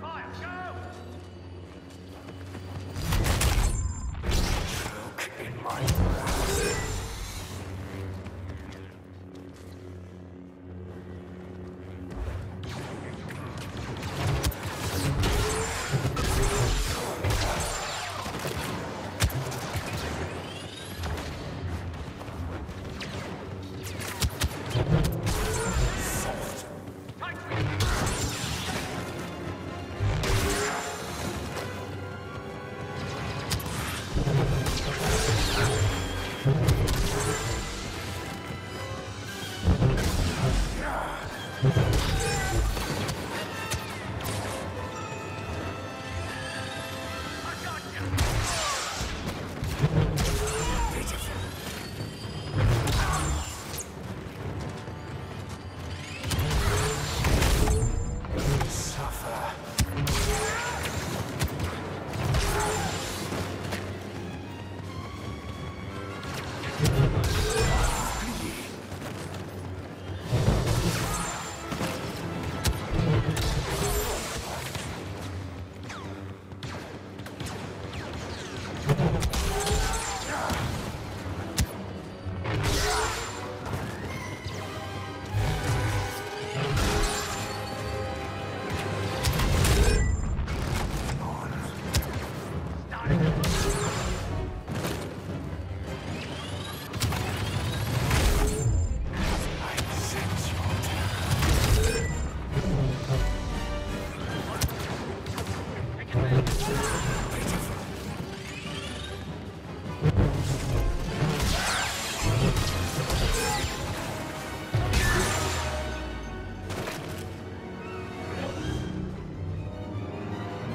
Fire, go! Fight me!